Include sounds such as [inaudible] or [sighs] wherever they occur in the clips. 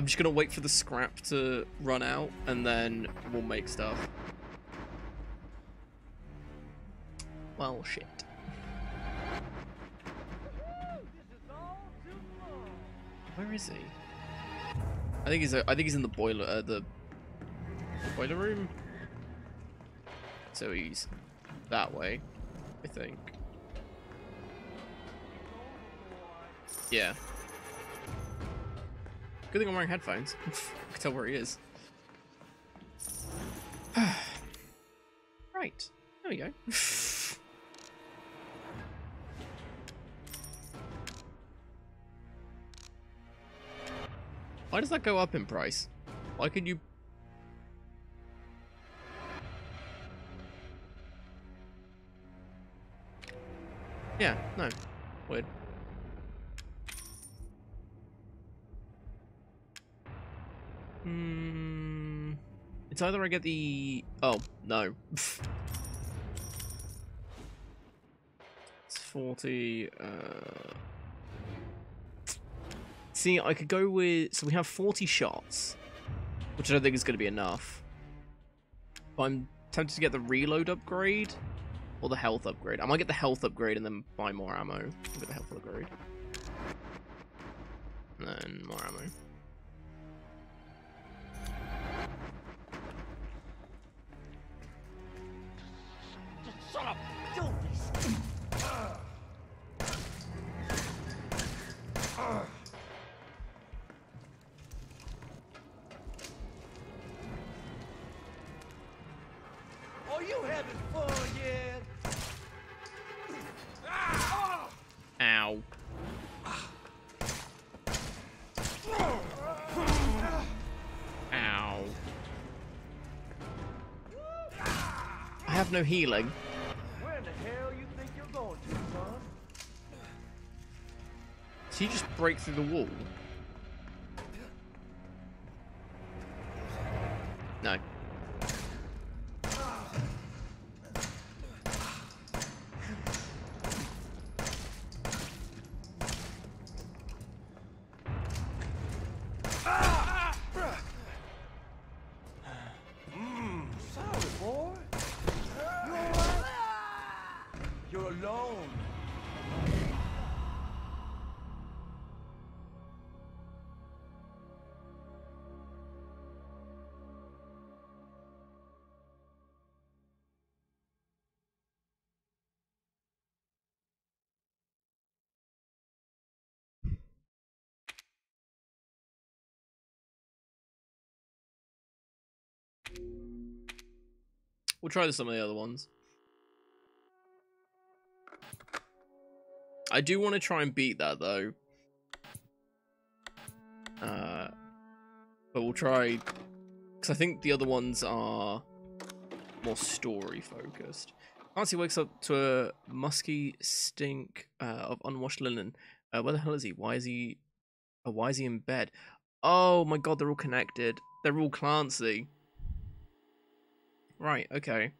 I'm just gonna wait for the scrap to run out, and then we'll make stuff. Well, shit. Where is he? I think he's. I think he's in the boiler. Uh, the boiler room. So he's that way, I think. Yeah. Good thing I'm wearing headphones. [laughs] I can tell where he is. [sighs] right. There we go. [laughs] Why does that go up in price? Why can you... Yeah, no. Weird. Hmm. It's either I get the... Oh, no. it's 40... Uh... See, I could go with... So we have 40 shots, which I don't think is going to be enough. But I'm tempted to get the reload upgrade or the health upgrade. I might get the health upgrade and then buy more ammo. Get the health upgrade. And then more ammo. You having fun yet? Ow. Ow. I have no healing. Where the hell you think you're going to, son? Did he just break through the wall? We'll try some of the other ones. I do want to try and beat that though. Uh, but we'll try because I think the other ones are more story focused. Clancy wakes up to a musky stink uh, of unwashed linen. Uh, where the hell is he? Why is he? Uh, why is he in bed? Oh my god, they're all connected. They're all Clancy. Right, okay.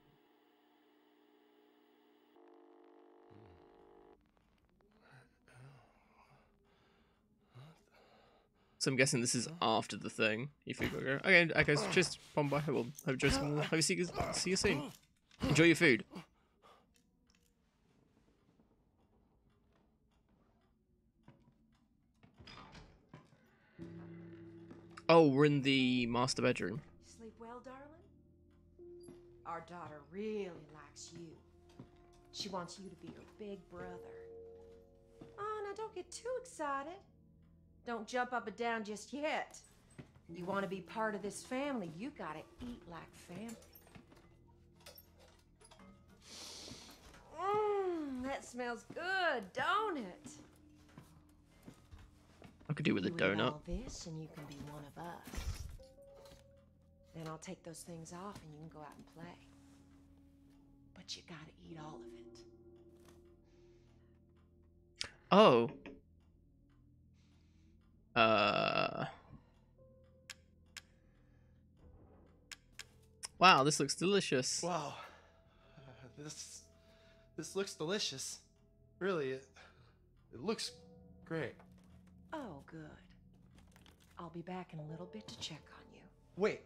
So I'm guessing this is after the thing. If you go, okay, okay, so just pom by. We'll have just have you see see you soon. Enjoy your food. Oh, we're in the master bedroom. Sleep well, darling? Our daughter really likes you. She wants you to be her big brother. Oh, now don't get too excited. Don't jump up and down just yet. You want to be part of this family, you gotta eat like family. Mmm, that smells good, don't it? I could do with a You eat donut. all this and you can be one of us. Then I'll take those things off and you can go out and play. But you gotta eat all of it. Oh. Uh. Wow, this looks delicious. Wow, uh, this this looks delicious. Really, it, it looks great. Oh, good. I'll be back in a little bit to check on you. Wait,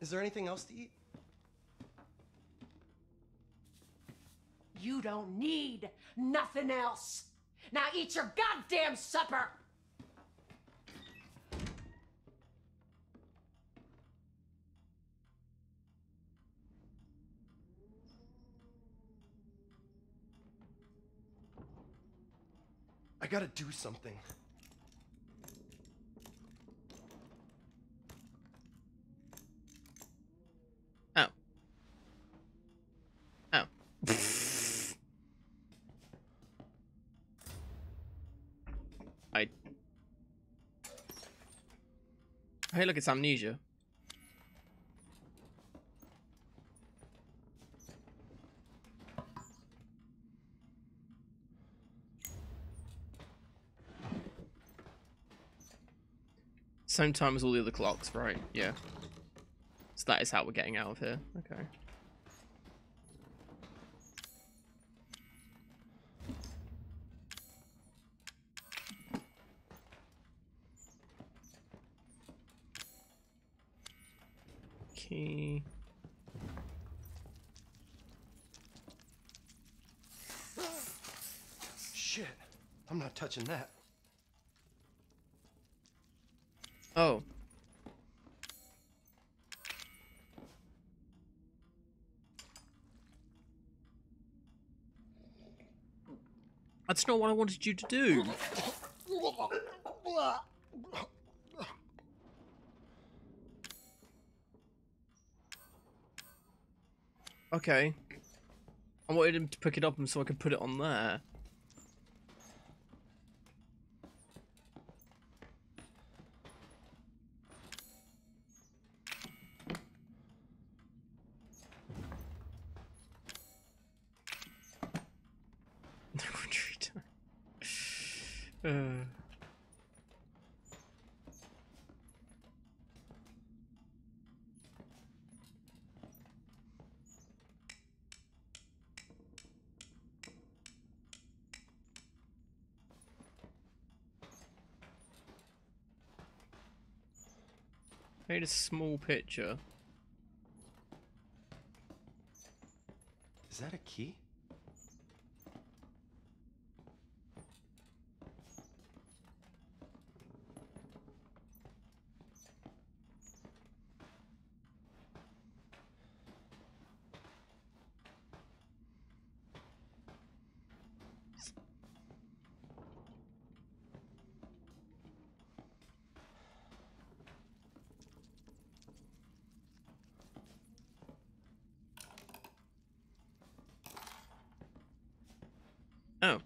is there anything else to eat? You don't need nothing else. Now eat your goddamn supper! I gotta do something. Oh. Oh. I. Hey, look, it's amnesia. Same time as all the other clocks, right? Yeah. So that is how we're getting out of here. Okay. Key. Shit, I'm not touching that. Oh. That's not what I wanted you to do. Okay. I wanted him to pick it up and so I could put it on there. Retreat time. Uh. Made a small picture. Is that a key? Oh.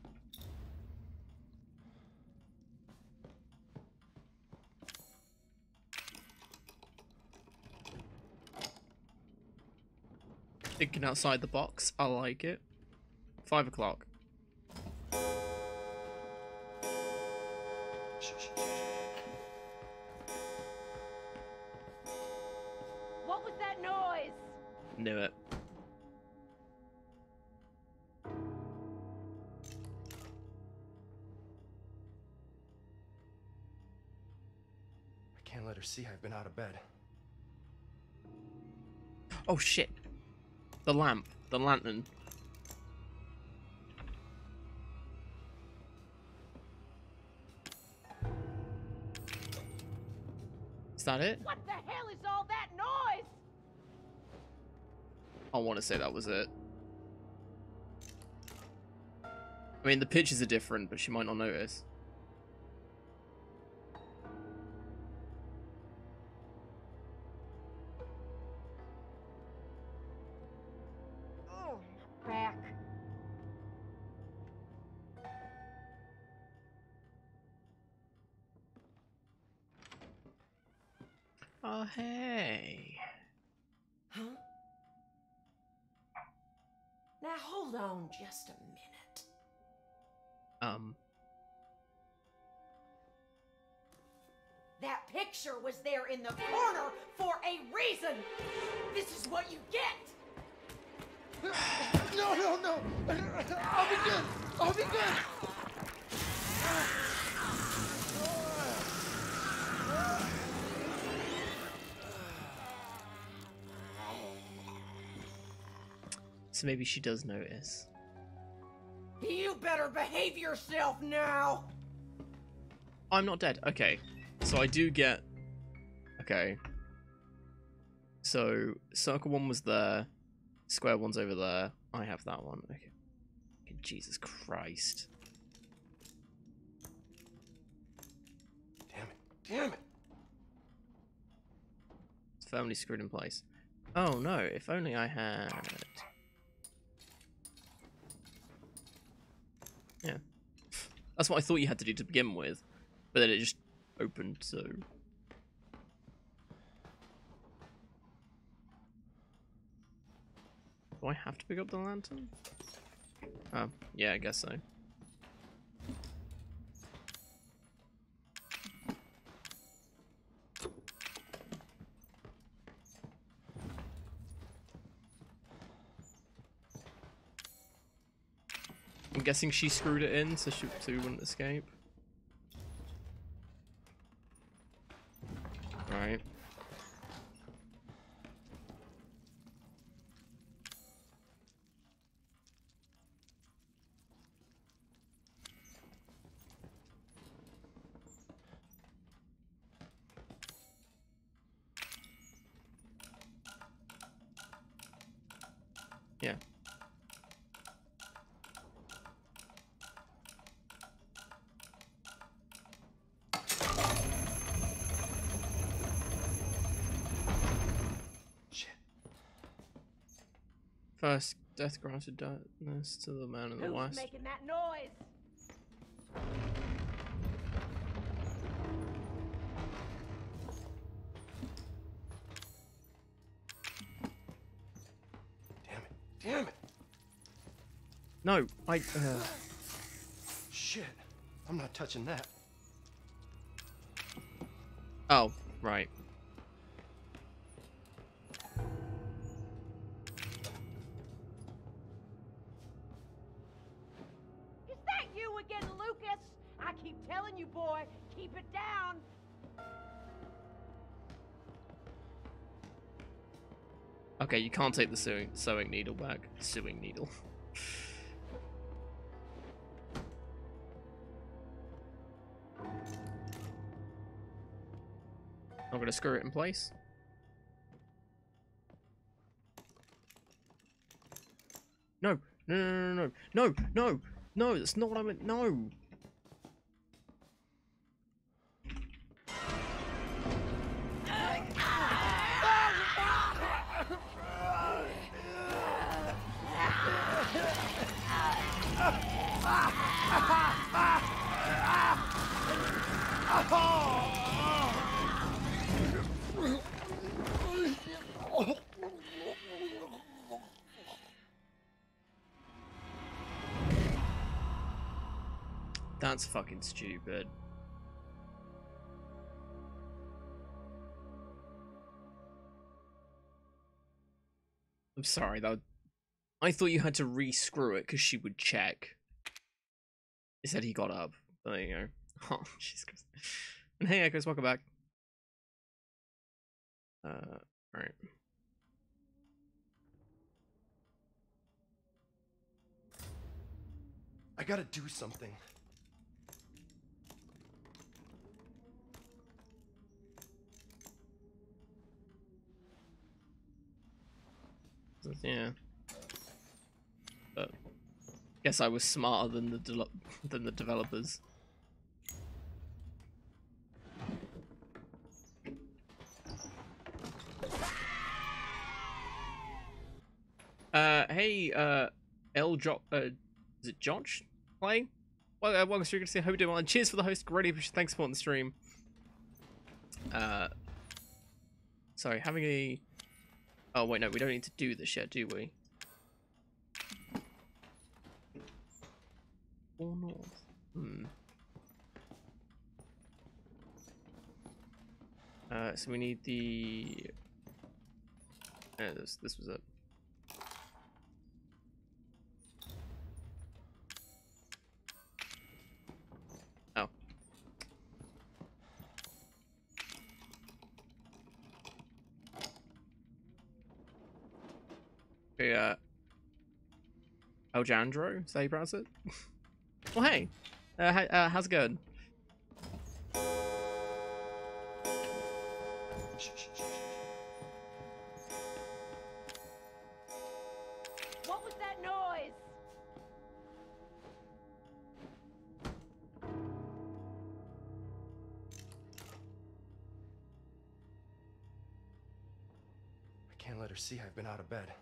Thinking outside the box, I like it. Five o'clock. What was that noise? Knew it. I can't let her see I've been out of bed. Oh shit. The lamp. The lantern. Is that it? What the hell is all that noise? I want to say that was it. I mean, the pictures are different, but she might not notice. Oh, hey. Huh? Now hold on just a minute. Um, That picture was there in the corner for a reason. This is what you get. No, no, no! I'll be good! I'll be good! So maybe she does notice. You better behave yourself now! I'm not dead. Okay. So I do get. Okay. So circle one was there. Square one's over there. I have that one. Okay. Okay, Jesus Christ. Damn it. Damn it. It's firmly screwed in place. Oh no, if only I had. Yeah. That's what I thought you had to do to begin with. But then it just opened, so. Do I have to pick up the lantern? Oh, yeah, I guess so. Guessing she screwed it in so she, so wouldn't escape. Right. First, death granted darkness to the man in the Who's west. making that noise? Damn it. Damn it. No, I. Uh, Shit. I'm not touching that. oh, right. Can't take the sewing, sewing needle back. Sewing needle. [laughs] I'm gonna screw it in place. No, no, no, no, no, no, no, no, that's not what I meant. No. That's fucking stupid. I'm sorry, that I thought you had to re-screw it because she would check. It said he got up. There you go. [laughs] Oh, Jesus. And hey, Echoes, welcome back. Uh, right. I gotta do something. Yeah. But guess I was smarter than the than the developers. Uh, hey, uh, L. Jo- uh, is it Josh playing? Well, uh, welcome to Good to. Hope you're doing well. And cheers for the host. Appreciate. Thanks for supporting the stream. Uh, sorry, having a. Oh wait, no, we don't need to do this yet, do we? Or north? Hmm. Uh, so we need the. Uh, this this was it. Uh, Aljandro, is that how you pronounce it? [laughs] well, hey, uh, hi- uh, how's it going? What was that noise? I can't let her see I've been out of bed.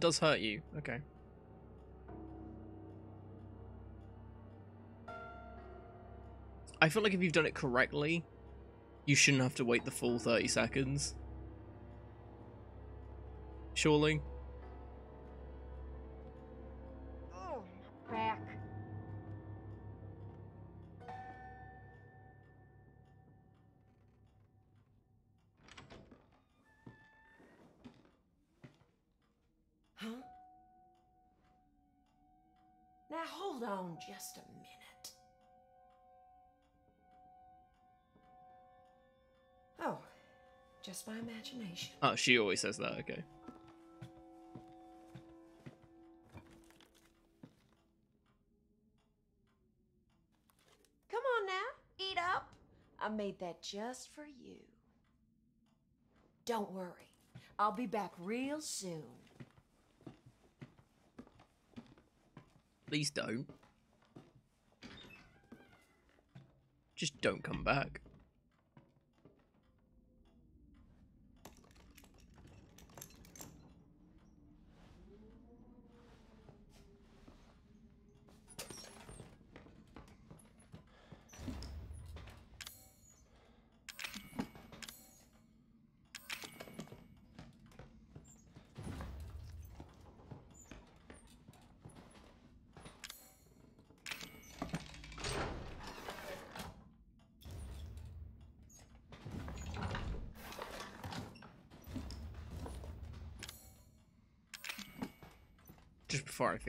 That does hurt you. Okay. I feel like if you've done it correctly, you shouldn't have to wait the full 30 seconds. Surely? Imagination. Oh, she always says that, okay. Come on now, eat up. I made that just for you. Don't worry, I'll be back real soon. Please don't. Just don't come back.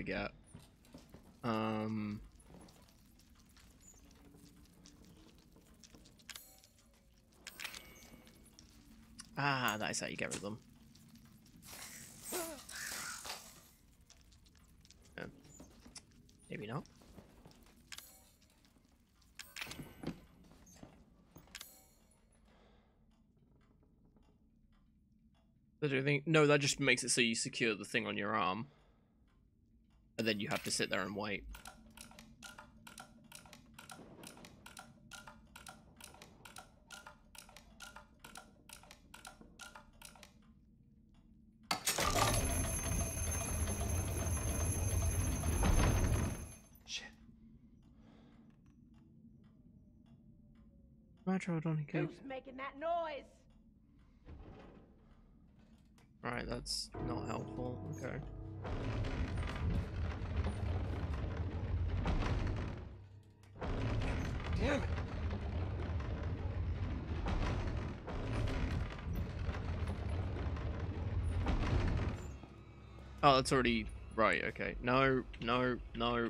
Before Um. Ah, that is how you get rid of them. Um, maybe not. No, that just makes it so you secure the thing on your arm. And then you have to sit there and wait. Shit. Metro Donny Who's making that noise? Right, that's not helpful. Okay. Damn it. Oh, that's already right. Okay. No, no, no.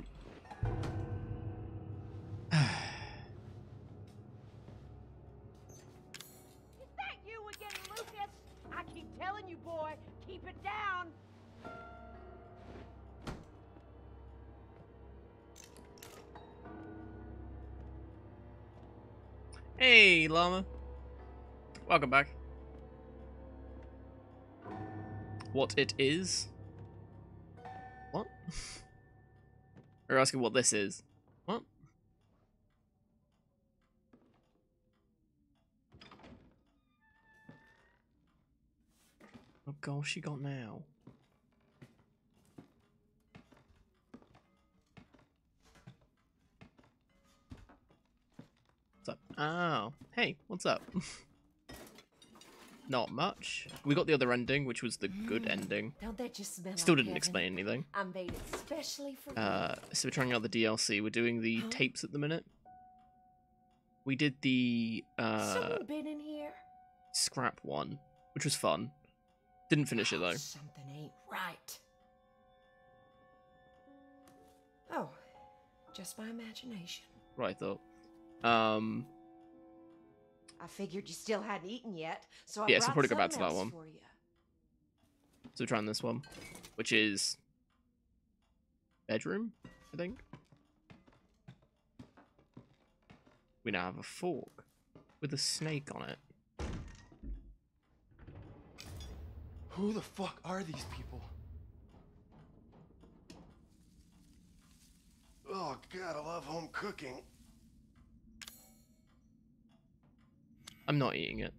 Llama. Welcome back. What it is? What? [laughs] You're asking what this is? What? Oh gosh, she got now. What's up? Oh, hey, what's up? Not much. We got the other ending, which was the good hmm. ending. Still didn't explain anything. I made it specially for uh, so we're trying out the DLC. We're doing the huh? tapes at the minute. We did the uh, scrap one, which was fun. Didn't finish oh, it ah, though. Something ain't right. Oh, just my imagination. Right though. Um, I figured you still hadn't eaten yet, so I Yeah, so brought probably go back to something that else one. For you. so we're trying this one, which is bedroom, I think. We now have a fork with a snake on it. Who the fuck are these people? Oh god, I love home cooking. I'm not eating it.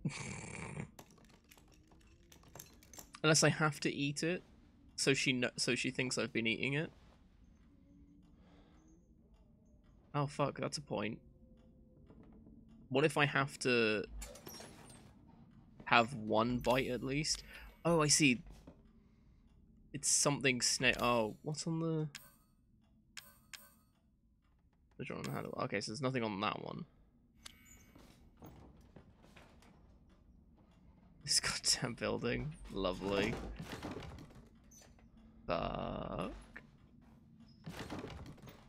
Unless I have to eat it, so she kno- so she thinks I've been eating it. Oh fuck, that's a point. What if I have to have one bite at least? Oh, I see. It's something snake. Oh, what's on the? The drawing handle. Okay, so there's nothing on that one. [laughs] This goddamn building. Lovely. Fuck.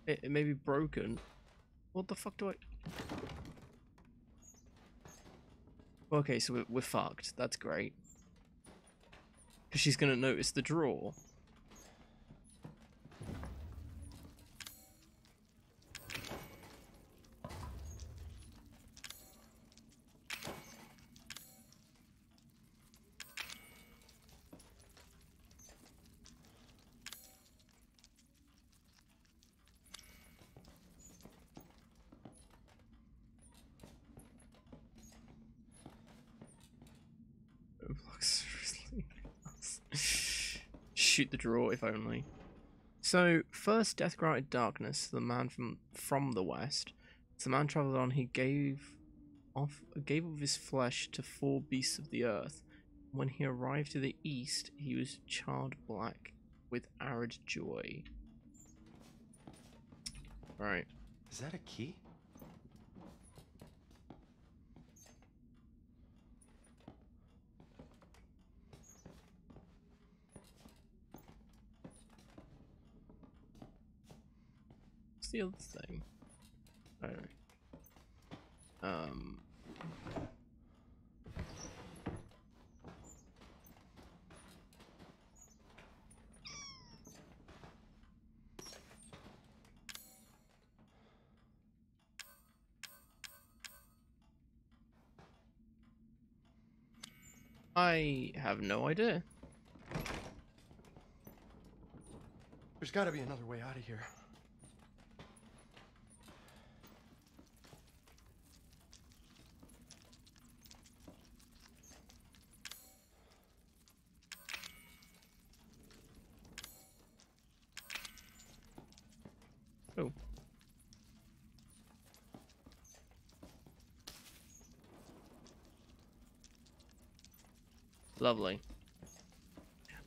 It, it may be broken. What the fuck do I... Okay, so we're, we're fucked. That's great. Because she's going to notice the drawer. Luxuriously. Shoot the drawer, if only. So, first death granted darkness, the man from from the west. The man travelled on, he gave off gave of his flesh to four beasts of the earth. When he arrived to the east, he was charred black with arid joy. Right. Is that a key? The other thing? Alright. Um. I have no idea. There's gotta be another way out of here. Oh. Lovely.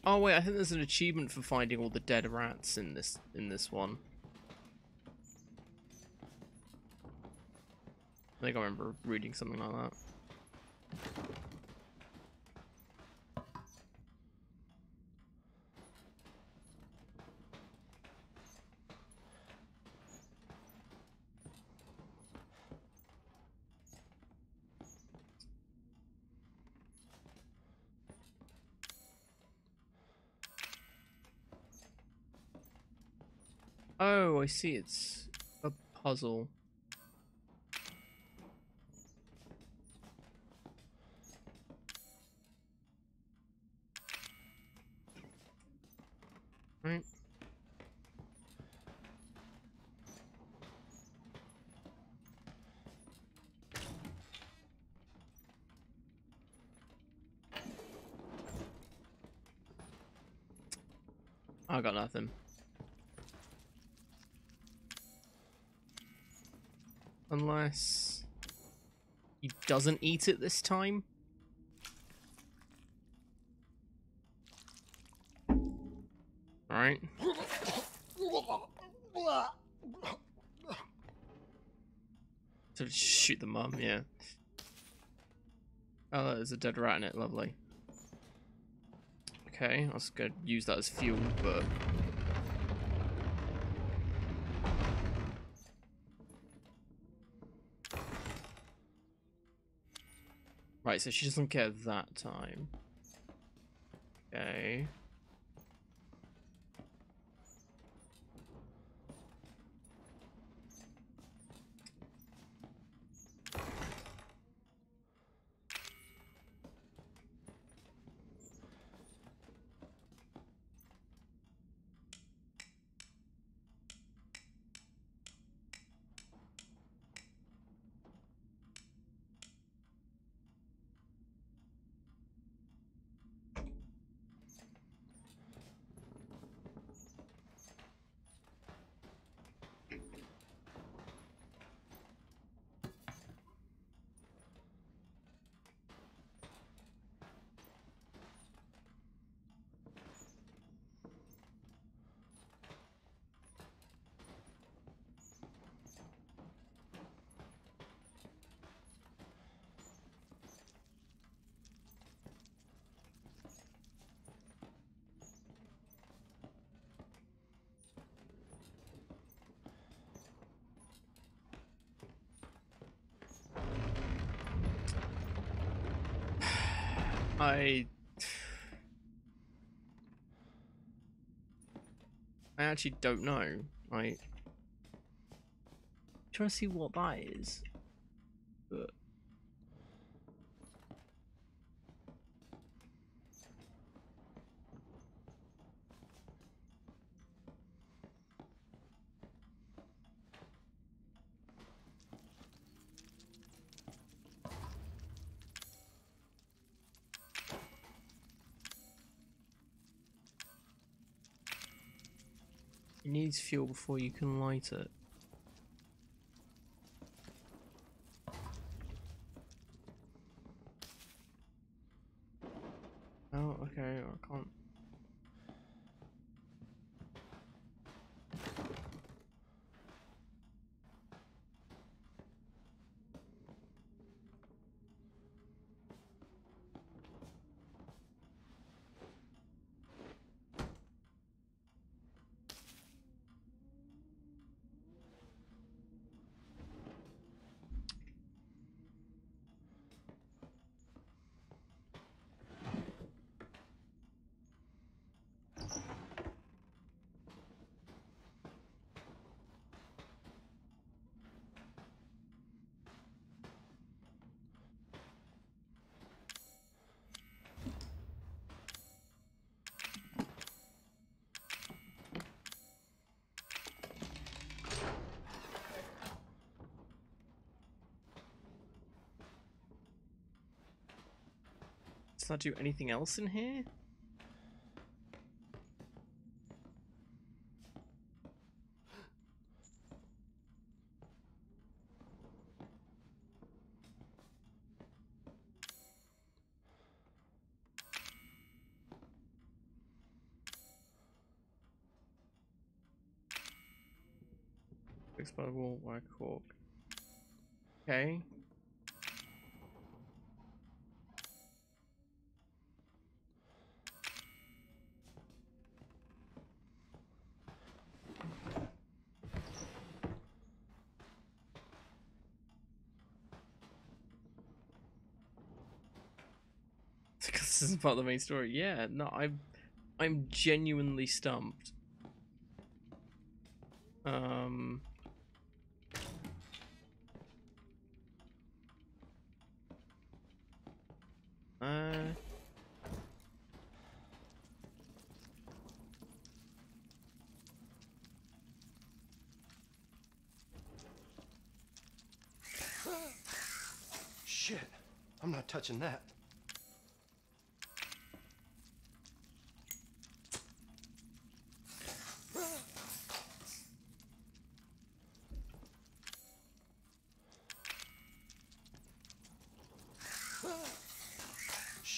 Oh wait, I think there's an achievement for finding all the dead rats in this in this one. I think I remember reading something like that. Oh, I see. It's a puzzle. Right. I got nothing. Unless he doesn't eat it this time. Alright. So just shoot the mum, yeah. Oh, there's a dead rat in it, lovely. Okay, I was gonna use that as fuel, but Right, so she doesn't get that time. Okay. I I actually don't know. Like trying to see what that is. But it needs fuel before you can light it. Oh, okay, I can't. Does that do anything else in here? White cork. Okay. Because this isn't part of the main story. Yeah, no, I'm, I'm genuinely stumped. Um. Uh. Shit. I'm not touching that.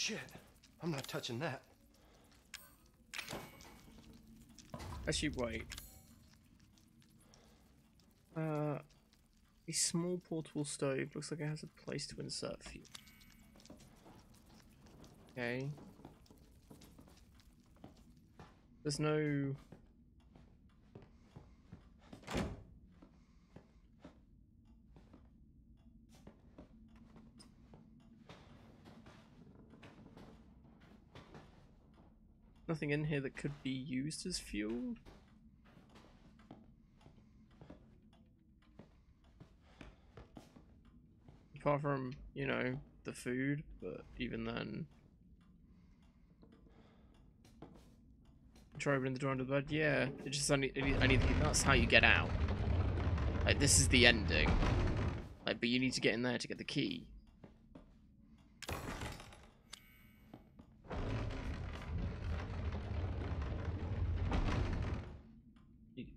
Shit. I'm not touching that. Actually, wait. Uh, a small portable stove looks like it has a place to insert fuel. Okay. There's no. Nothing in here that could be used as fuel. Apart from, you know, the food, but even then. Try opening the door under the bed. Yeah, it just I need, I need that's how you get out. Like this is the ending. Like, but you need to get in there to get the key.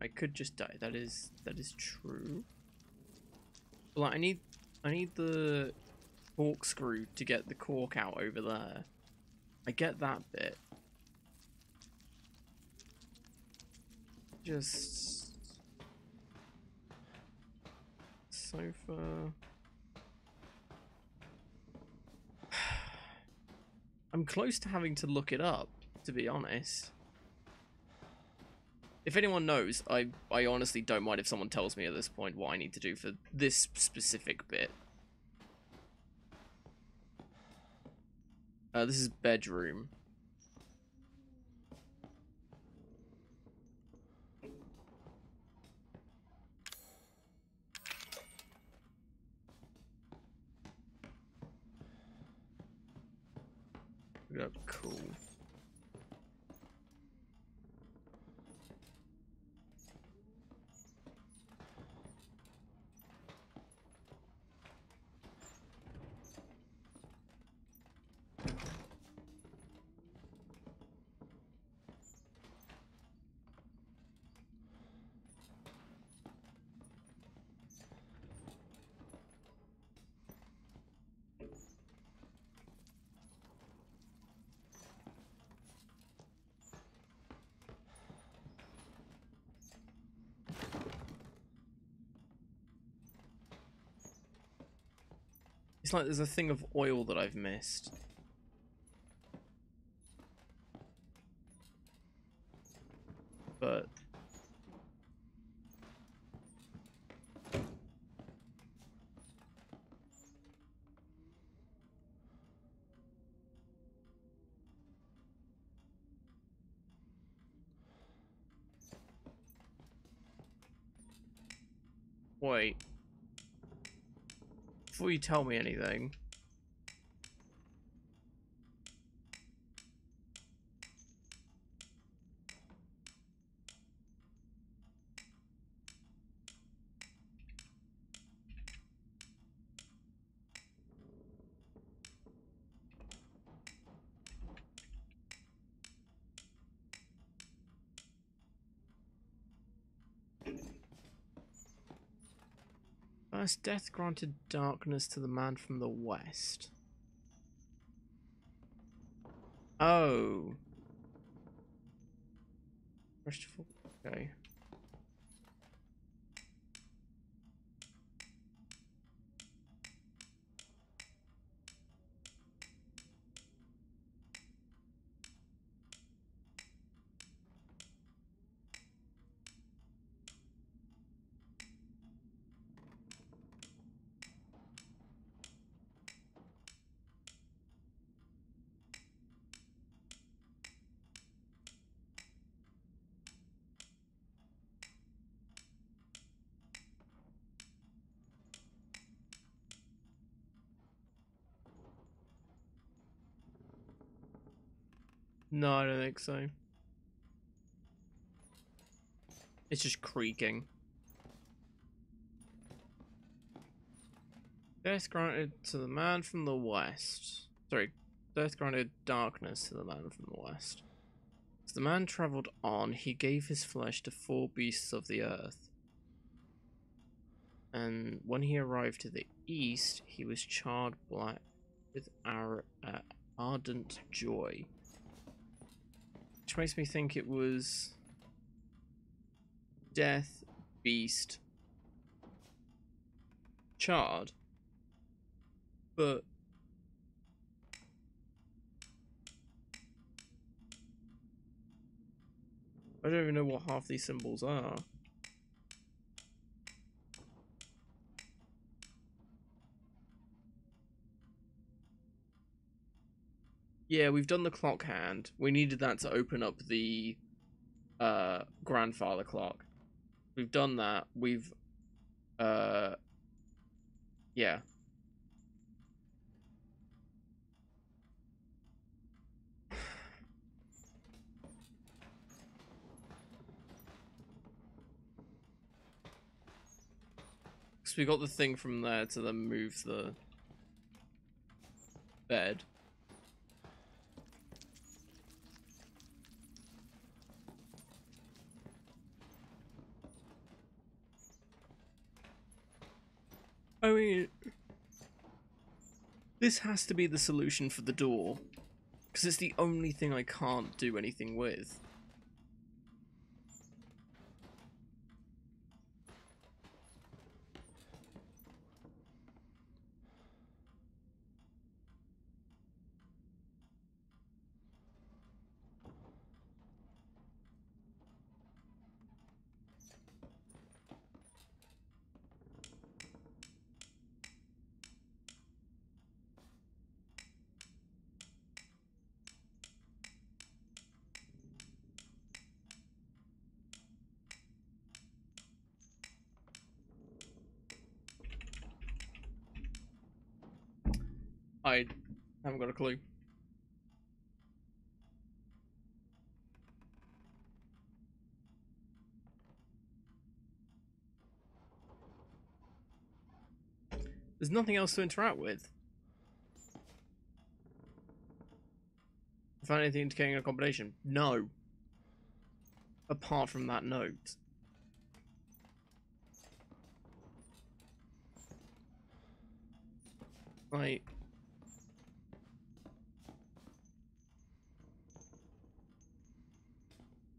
I could just die. That is that is true. But, like I need I need the corkscrew to get the cork out over there. I get that bit. Just sofa. [sighs] I'm close to having to look it up, to be honest. If anyone knows, I, I honestly don't mind if someone tells me at this point what I need to do for this specific bit. Uh, this is bedroom. Cool. It's like there's a thing of oil that I've missed. But... Wait before you tell me anything. Death granted darkness to the man from the west. Oh. Okay. No, I don't think so. It's just creaking. Death granted to the man from the west. Sorry, death granted darkness to the man from the west. As the man travelled on, he gave his flesh to four beasts of the earth. And when he arrived to the east, he was charred black with ar uh, ardent joy. Which makes me think it was Death, Beast, Charred. But I don't even know what half these symbols are. Yeah, we've done the clock hand. We needed that to open up the uh grandfather clock. We've done that. We've uh yeah. [sighs] So we got the thing from there to then move the bed. I mean, this has to be the solution for the door. Because it's the only thing I can't do anything with. I haven't got a clue. There's nothing else to interact with. Found anything indicating a combination? No. Apart from that note. Like,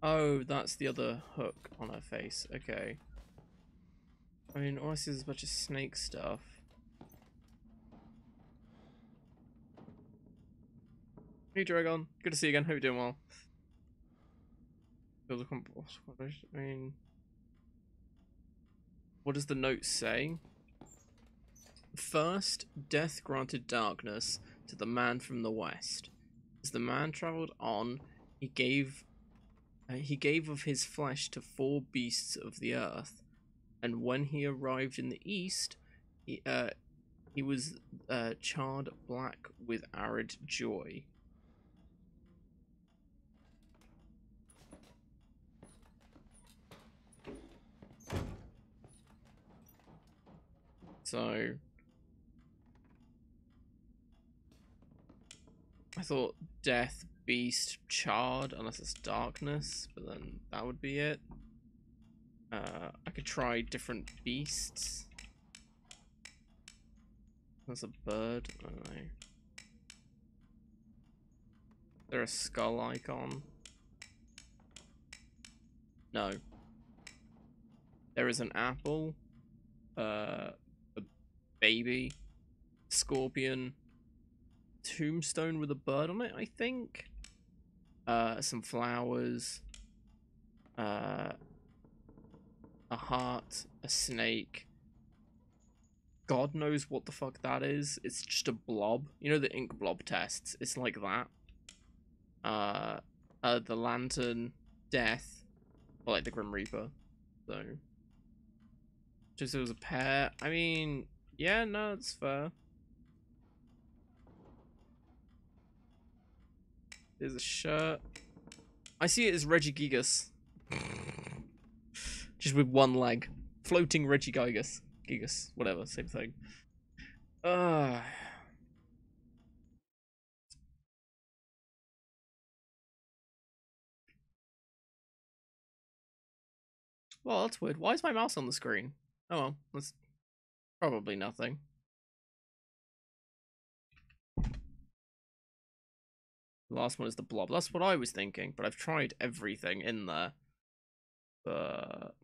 Oh, that's the other hook on her face. Okay. I mean, all I see is a bunch of snake stuff. Hey, Dragon. Good to see you again. Hope you're doing well. Build a I mean, what does the note say? First, death granted darkness to the man from the west. As the man travelled on, he gave uh, he gave of his flesh to four beasts of the earth, and when he arrived in the east, he, uh, he was uh, charred black with arid joy. So, I thought death beast charred unless it's darkness, but then that would be it. Uh, I could try different beasts. There's a bird. I don't know. There a skull icon? No. There is an apple. Uh, baby. Scorpion. Tombstone with a bird on it, I think uh, some flowers, uh, a heart, a snake. God knows what the fuck that is. It's just a blob. You know the ink blob tests? It's like that. Uh, uh the lantern, death, or like the Grim Reaper. So, just it was a pair. I mean, yeah, no, it's fair. There's a shirt. I see it as Regigigas. Just with one leg. Floating Regigigas. Gigas. Whatever, same thing. Uh... Well, that's weird. Why is my mouse on the screen? Oh well, that's probably nothing. The last one is the blob. That's what I was thinking, but I've tried everything in there. But...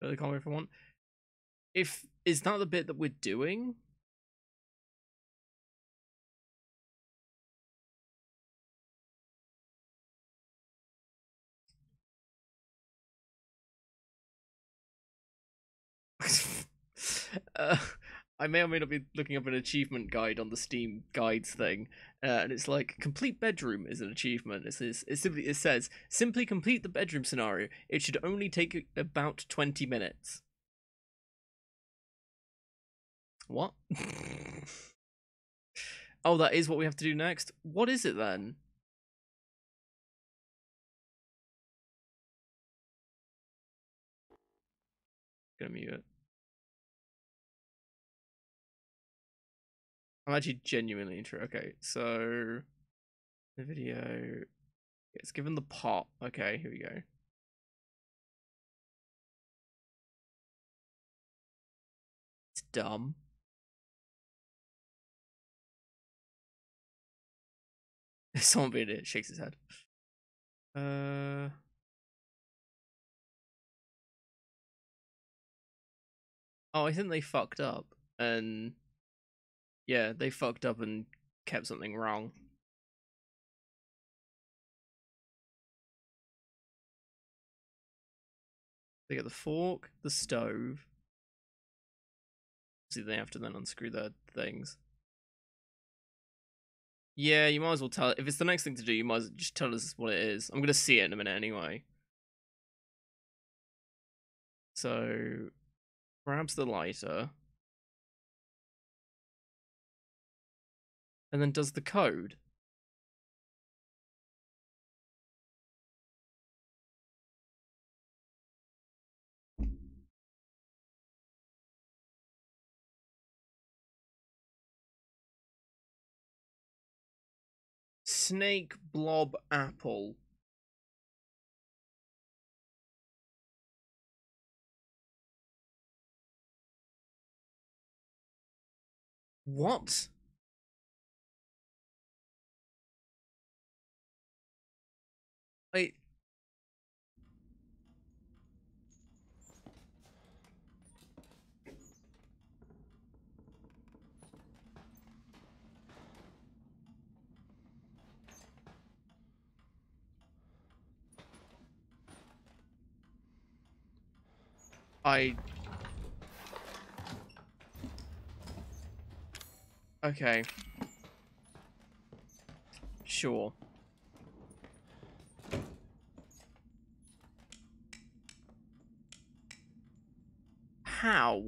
Really can't wait for one. If is that the bit that we're doing? Uh, [laughs] I may or may not be looking up an achievement guide on the Steam guides thing, uh, and it's like complete bedroom is an achievement. It says it simply it says simply complete the bedroom scenario. It should only take about twenty minutes. What? [laughs] oh, that is what we have to do next. What is it then? Gonna mute it. I'm actually genuinely interested. Okay, so the video it's given the pot. Okay, here we go. It's dumb. [laughs] Someone being it shakes his head. Uh Oh, I think they fucked up and yeah, they fucked up and kept something wrong. They get the fork, the stove. See, they have to then unscrew their things. Yeah, you might as well tell. If it's the next thing to do, you might as well just tell us what it is. I'm gonna see it in a minute anyway. So, grabs the lighter. And then does the code. Snake blob apple. What? Wait. I Okay. Sure. How?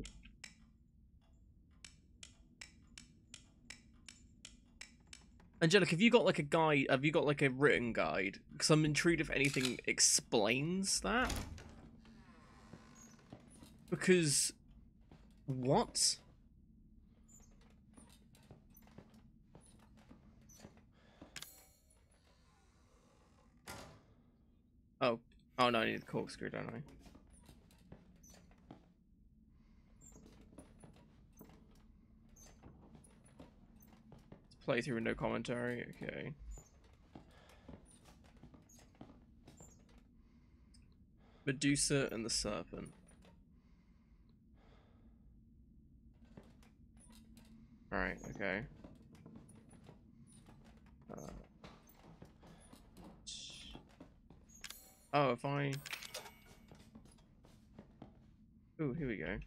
Angelic, have you got like a guide? Have you got like a written guide? Because I'm intrigued if anything explains that. Because what? Oh, oh no, I need the corkscrew, don't I? Playthrough with no commentary. Okay. Medusa and the Serpent. Alright, okay. Uh, oh, if I... Ooh, here we go.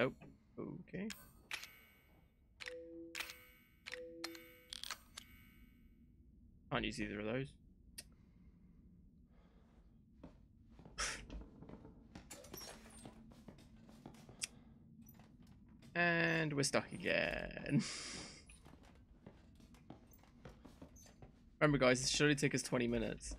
Oh, okay. Can't use either of those. and we're stuck again. [laughs] Remember guys, this should only take us 20 minutes.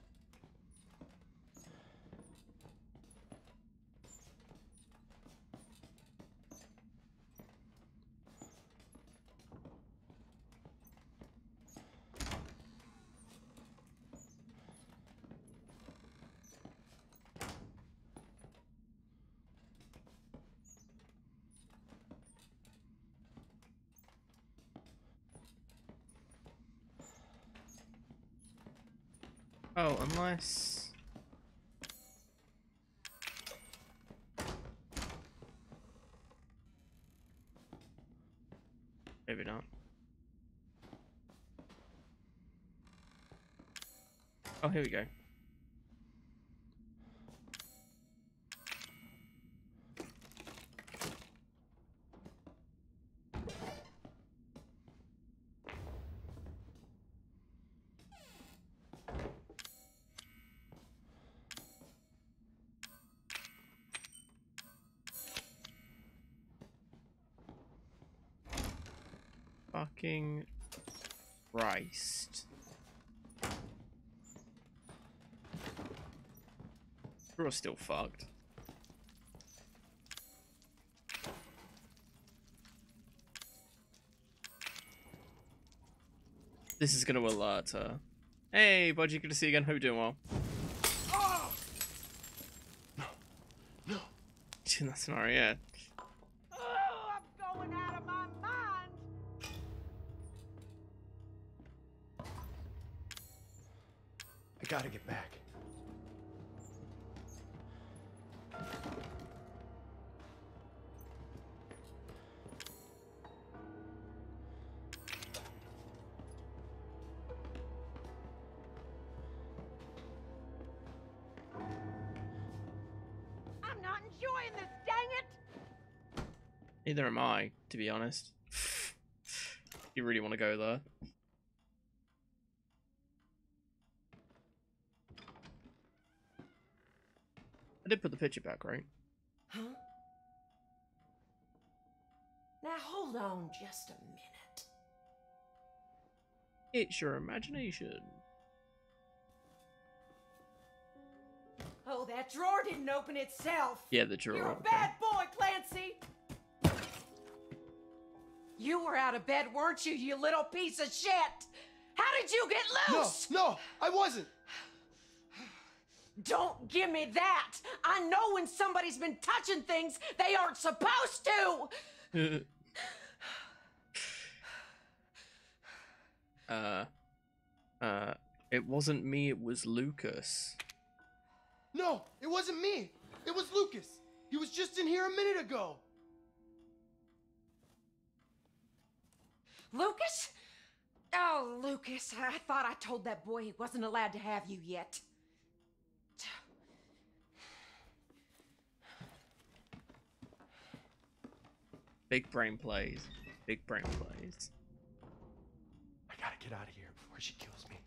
Yes. Maybe not. Oh, here we go. We're still fucked. This is gonna alert her. Hey, Budgie, good to see you again. Hope you're doing well. No. In that scenario, yeah. Neither am I, to be honest. you really want to go there? I did put the picture back, right? Huh? Now hold on just a minute. It's your imagination. Oh, that drawer didn't open itself. Yeah, the drawer. You're a bad boy, Clancy. You were out of bed, weren't you, you little piece of shit? How did you get loose? No, no, I wasn't. Don't give me that. I know when somebody's been touching things they aren't supposed to. uh, uh, it wasn't me. It was Lucas. No, it wasn't me. It was Lucas. He was just in here a minute ago. Lucas? Oh, Lucas, I thought I told that boy he wasn't allowed to have you yet. Big brain plays. Big brain plays. I gotta get out of here before she kills me.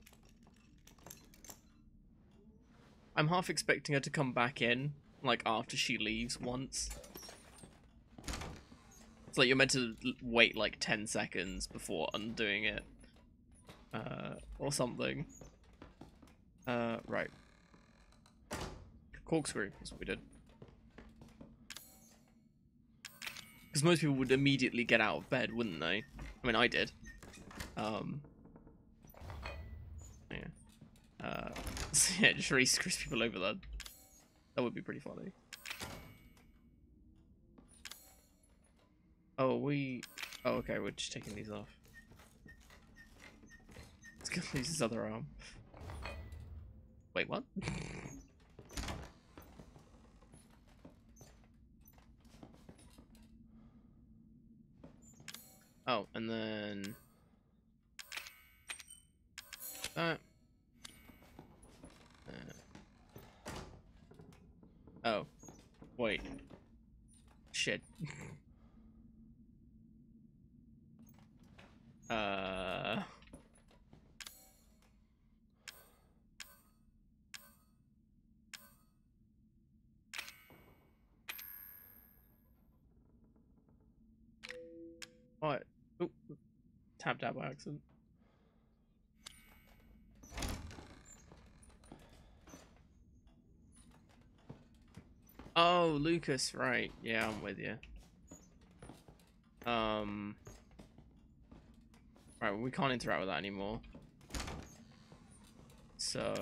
I'm half expecting her to come back in, like after she leaves once. It's like you're meant to wait like 10 seconds before undoing it. Uh, or something. Uh, right. Corkscrew is what we did. Because most people would immediately get out of bed, wouldn't they? I mean, I did. Um. Yeah. Uh, so [laughs] yeah, just really screws people over that. That would be pretty funny. Oh, we... Oh, okay, we're just taking these off. Let's go use [laughs] his other arm. Wait, what? [laughs] oh, and then... That. Uh, oh. Wait. Shit. uh. What? Oop. Accident. Oh, Lucas, right. Yeah, I'm with you. Um. Right, we can't interact with that anymore. So.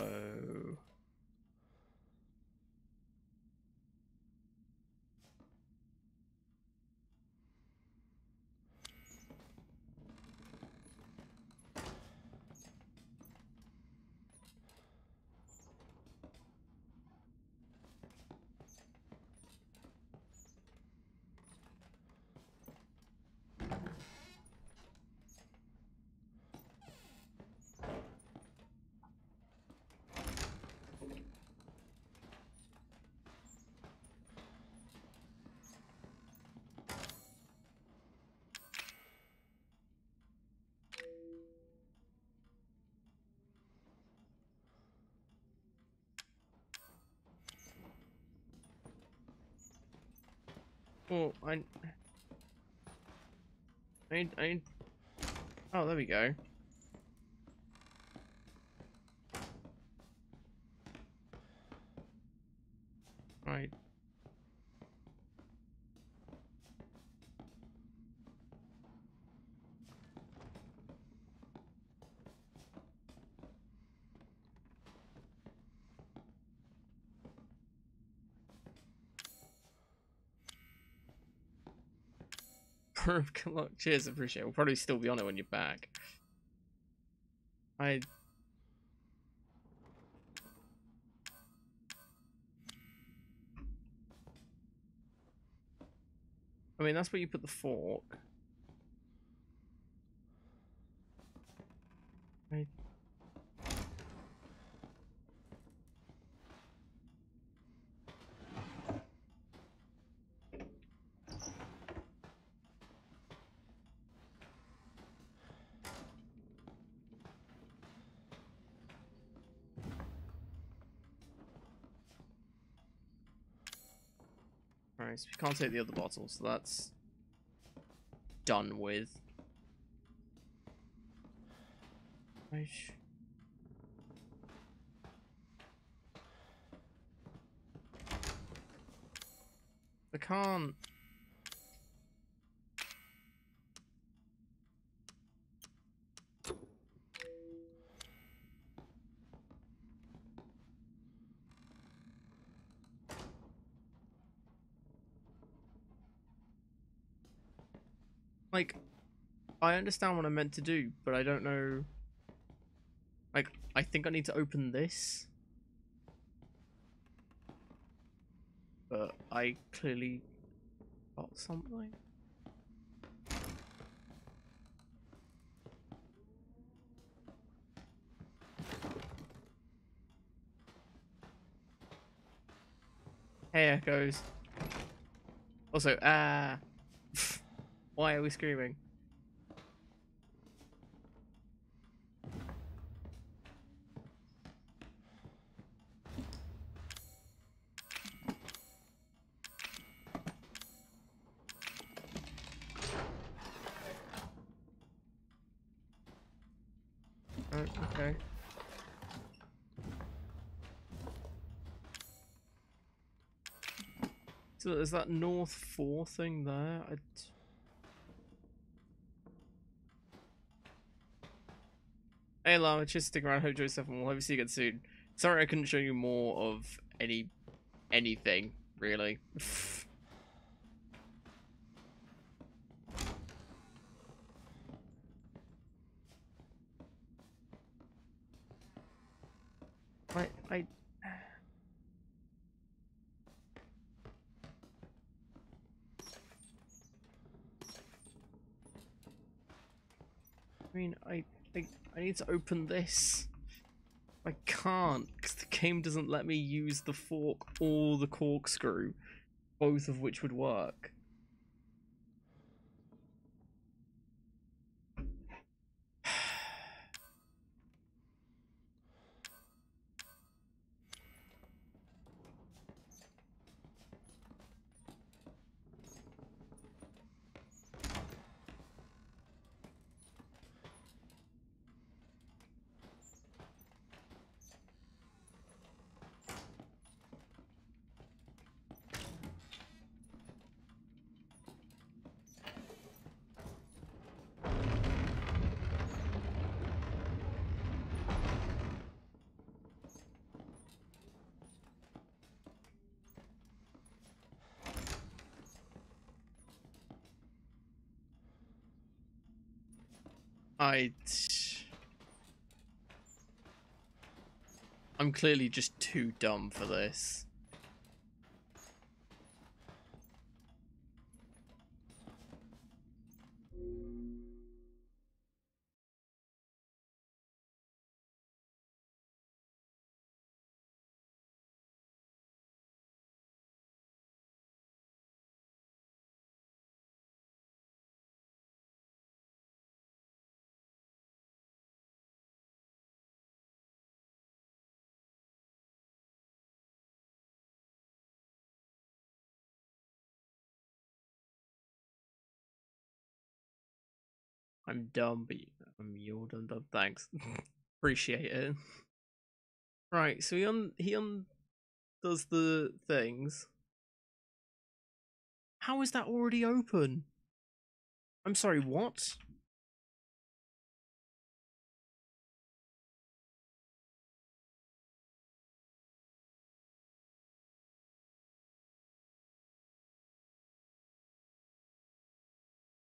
I... I... Oh, there we go. Right. [laughs] Cheers, appreciate it. We'll probably still be on it when you're back. I I mean, that's where you put the fork. Alright, we can't take the other bottle, so that's done with. Right. I can't. Like, I understand what I'm meant to do, but I don't know. Like, I think I need to open this. But I clearly got something. Hey, Echoes. Also, ah. [laughs] Why are we screaming? Oh, okay. Is that North 4 thing there? I... Hey Lama, just stick around, hope you enjoy stuff and we'll hope to see you again soon. Sorry I couldn't show you more of any anything, really. [laughs] I I I mean, I think I need to open this. I can't, because the game doesn't let me use the fork or the corkscrew, both of which would work. I. I'm clearly just too dumb for this. I'm dumb, but I'm you're dumb dumb. Thanks. [laughs] Appreciate it. Right, so he un he un does the things. How is that already open? I'm sorry, what?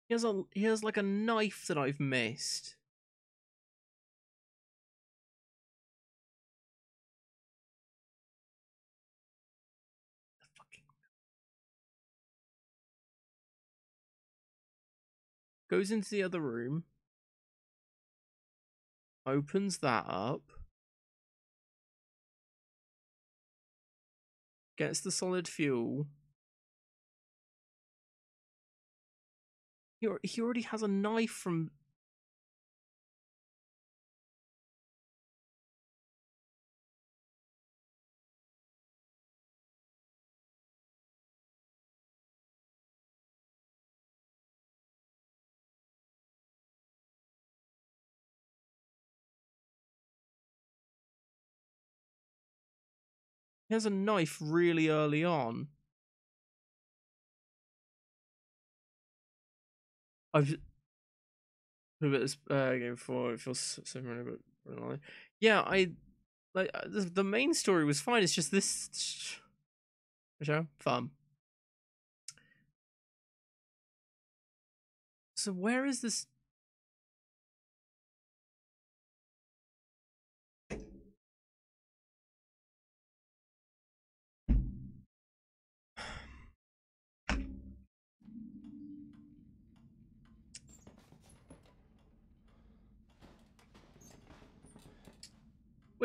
He has a he has like a knife that I've missed. Goes into the other room, opens that up, gets the solid fuel. He, already has a knife from. He has a knife really early on. I've who it uh, game four. It feels so familiar, but yeah, I like uh, the, the main story was fine. It's just this show fun. So where is this?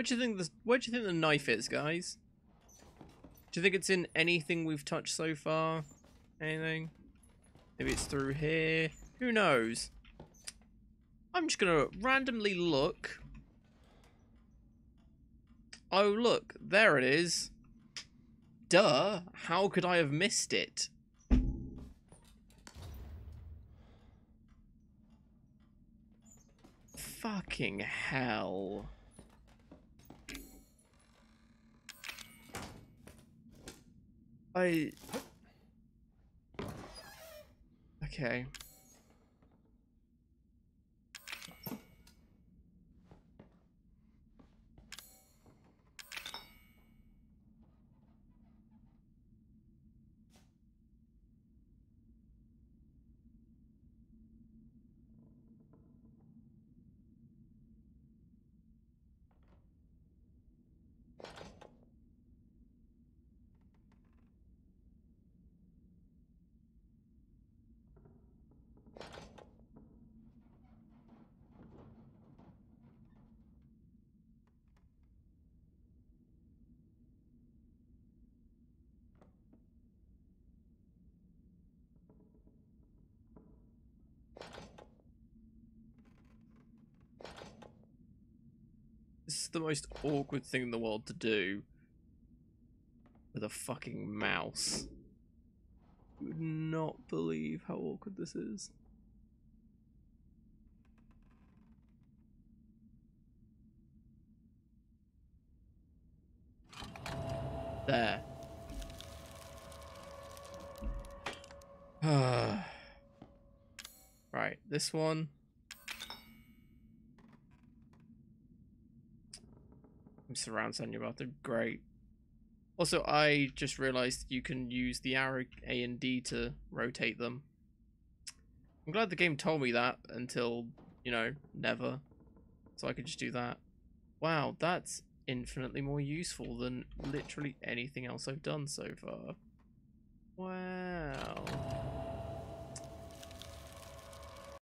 What do you think the do you think the knife is, guys? Do you think it's in anything we've touched so far? Anything? Maybe it's through here. Who knows? I'm just gonna randomly look. Oh look, there it is. Duh! How could I have missed it? Fucking hell. I. Okay. The most awkward thing in the world to do. With a fucking mouse. You would not believe how awkward this is. There. [sighs] right, this one. Surround sound about to great. Also, I just realized you can use the arrow A and D to rotate them. I'm glad the game told me that until, you know, never. So I could just do that. Wow, that's infinitely more useful than literally anything else I've done so far. Wow.